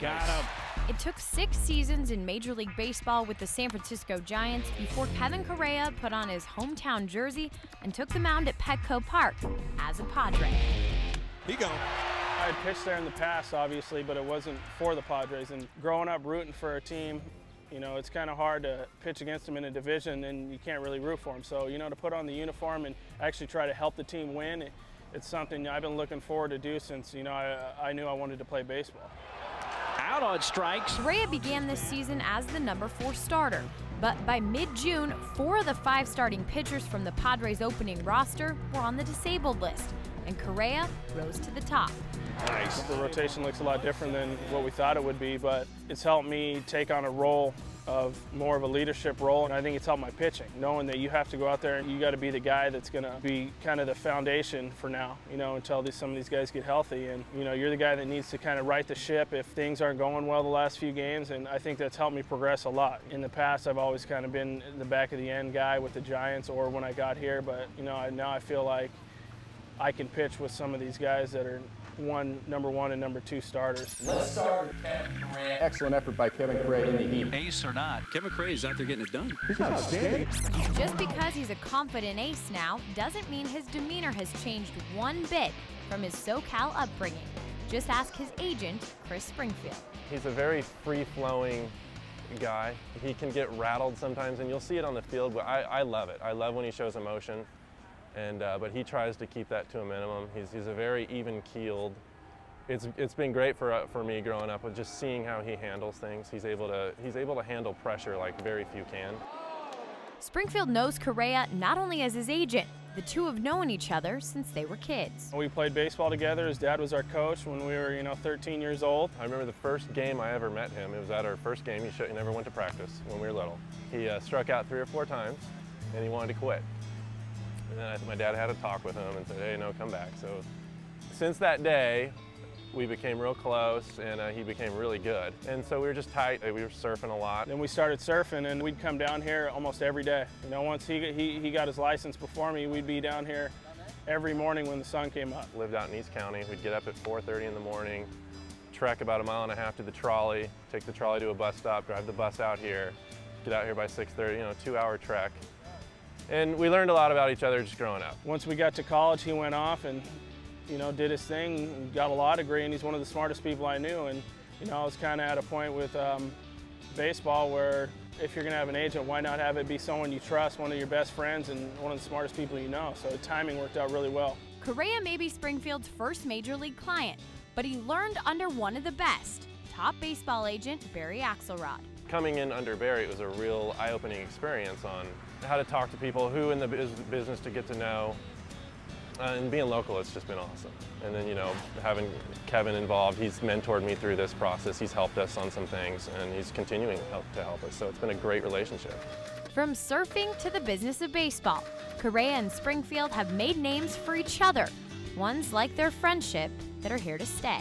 Got him. It took six seasons in Major League Baseball with the San Francisco Giants before Kevin Correia put on his hometown jersey and took the mound at Petco Park as a Padre. He gone. I had pitched there in the past, obviously, but it wasn't for the Padres. And growing up rooting for a team, you know, it's kind of hard to pitch against them in a division and you can't really root for them. So, you know, to put on the uniform and actually try to help the team win, it, it's something I've been looking forward to do since, you know, I, I knew I wanted to play baseball. Out on strikes. Began this season as the number four starter. But by mid June, four of the five starting pitchers from the Padres' opening roster were on the disabled list, and Correia rose to the top. Nice. The rotation looks a lot different than what we thought it would be, but it's helped me take on a role of more of a leadership role, and I think it's helped my pitching, knowing that you have to go out there and you got to be the guy that's going to be kind of the foundation for now, you know, until these, some of these guys get healthy. And, you know, you're the guy that needs to kind of right the ship if things aren't going well the last few games, and I think that's helped me progress a lot. In the past, I've always kind of been the back of the end guy with the Giants or when I got here, but, you know, now I feel like I can pitch with some of these guys that are one, number one and number two starters. Let's start with Kevin Correia. Excellent effort by Kevin Correia in the heat. Ace or not, Kevin Correia is out there getting it done. He's outstanding. Just because he's a confident ace now doesn't mean his demeanor has changed one bit from his SoCal upbringing. Just ask his agent, Chris Springfield. He's a very free-flowing guy. He can get rattled sometimes, and you'll see it on the field, but I, I love it. I love when he shows emotion and uh, but he tries to keep that to a minimum. He's, he's a very even-keeled. It's, it's been great for, uh, for me growing up with just seeing how he handles things. He's able to he's able to handle pressure like very few can. Springfield knows Correia not only as his agent, the two have known each other since they were kids. We played baseball together. His dad was our coach when we were, you know, 13 years old. I remember the first game I ever met him. It was at our first game. He, he never went to practice when we were little. He uh, struck out three or four times, and he wanted to quit. And then I, my dad had a talk with him and said, hey, no, come back. So since that day, we became real close and uh, he became really good. And so we were just tight. We were surfing a lot. Then we started surfing and we'd come down here almost every day. You know, once he, he, he got his license before me, we'd be down here every morning when the sun came up. Lived out in East County. We'd get up at 4.30 in the morning, trek about a mile and a half to the trolley, take the trolley to a bus stop, drive the bus out here, get out here by 6.30, you know, two hour trek. And we learned a lot about each other just growing up. Once we got to college, he went off and, you know, did his thing, got a law degree, and he's one of the smartest people I knew. And, you know, I was kind of at a point with um, baseball where if you're going to have an agent, why not have it be someone you trust, one of your best friends, and one of the smartest people you know? So the timing worked out really well. Correia may be Springfield's first major league client, but he learned under one of the best, top baseball agent Barry Axelrod. Coming in under Barry, it was a real eye-opening experience on how to talk to people, who in the business to get to know. Uh, and being local, it's just been awesome. And then, you know, having Kevin involved, he's mentored me through this process. He's helped us on some things, and he's continuing to help, to help us. So it's been a great relationship. From surfing to the business of baseball, Correia and Springfield have made names for each other, ones like their friendship that are here to stay.